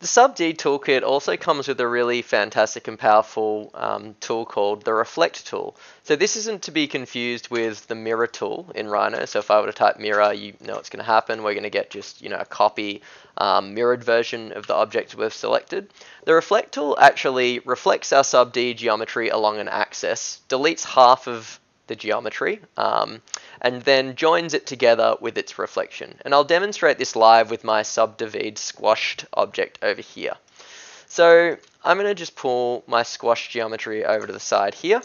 The SubD toolkit also comes with a really fantastic and powerful um, tool called the Reflect tool. So this isn't to be confused with the mirror tool in Rhino. So if I were to type mirror, you know what's going to happen. We're going to get just you know a copy um, mirrored version of the object we've selected. The Reflect tool actually reflects our SubD geometry along an axis, deletes half of the geometry, um, and then joins it together with its reflection. And I'll demonstrate this live with my subdivide squashed object over here. So I'm going to just pull my squash geometry over to the side here.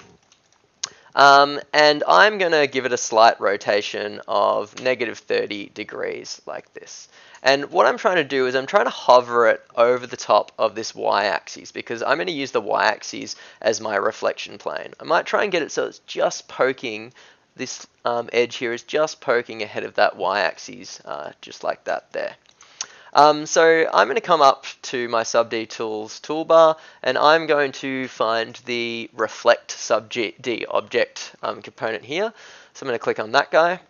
Um, and I'm going to give it a slight rotation of negative 30 degrees like this. And what I'm trying to do is I'm trying to hover it over the top of this y-axis because I'm going to use the y-axis as my reflection plane. I might try and get it so it's just poking, this um, edge here is just poking ahead of that y-axis, uh, just like that there. Um, so I'm going to come up to my sub-D Tools toolbar and I'm going to find the Reflect sub-D object um, component here. So I'm going to click on that guy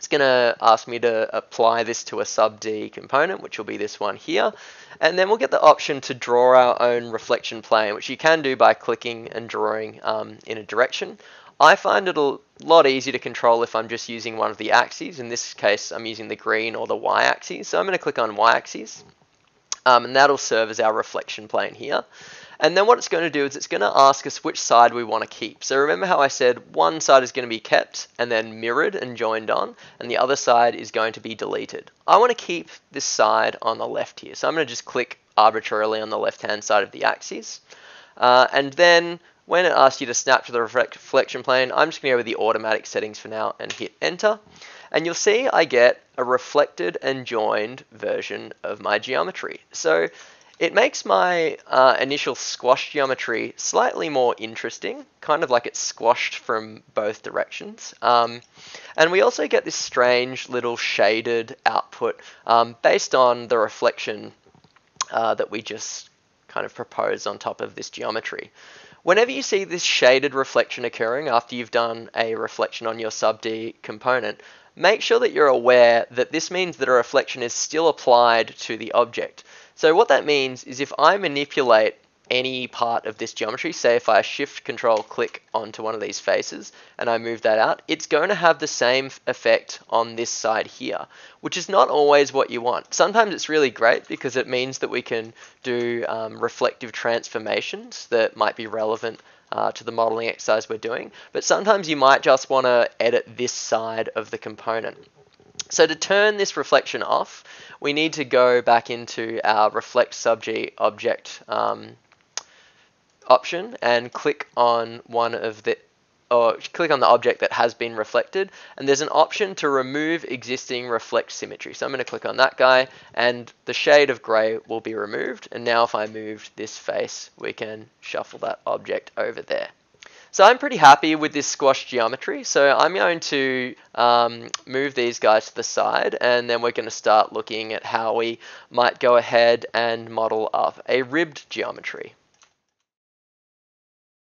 it's going to ask me to apply this to a sub D component, which will be this one here. And then we'll get the option to draw our own reflection plane, which you can do by clicking and drawing um, in a direction. I find it a lot easier to control if I'm just using one of the axes. In this case, I'm using the green or the y-axis. So I'm going to click on y-axis, um, and that'll serve as our reflection plane here. And then what it's going to do is it's going to ask us which side we want to keep. So remember how I said one side is going to be kept and then mirrored and joined on, and the other side is going to be deleted. I want to keep this side on the left here. So I'm going to just click arbitrarily on the left-hand side of the axis. Uh, and then when it asks you to snap to the reflection plane, I'm just going to go with the automatic settings for now and hit enter. And you'll see I get a reflected and joined version of my geometry. So it makes my uh, initial squash geometry slightly more interesting, kind of like it's squashed from both directions. Um, and we also get this strange little shaded output um, based on the reflection uh, that we just kind of propose on top of this geometry. Whenever you see this shaded reflection occurring after you've done a reflection on your SubD component, make sure that you're aware that this means that a reflection is still applied to the object. So what that means is if I manipulate any part of this geometry, say if I shift control click onto one of these faces and I move that out, it's going to have the same effect on this side here, which is not always what you want. Sometimes it's really great because it means that we can do um, reflective transformations that might be relevant uh, to the modeling exercise we're doing, but sometimes you might just want to edit this side of the component. So to turn this reflection off, we need to go back into our reflect SubD object um, option and click on one of the or click on the object that has been reflected and there's an option to remove existing reflect symmetry. So I'm going to click on that guy and the shade of gray will be removed and now if I move this face we can shuffle that object over there. So I'm pretty happy with this squash geometry. So I'm going to um, move these guys to the side and then we're going to start looking at how we might go ahead and model up a ribbed geometry.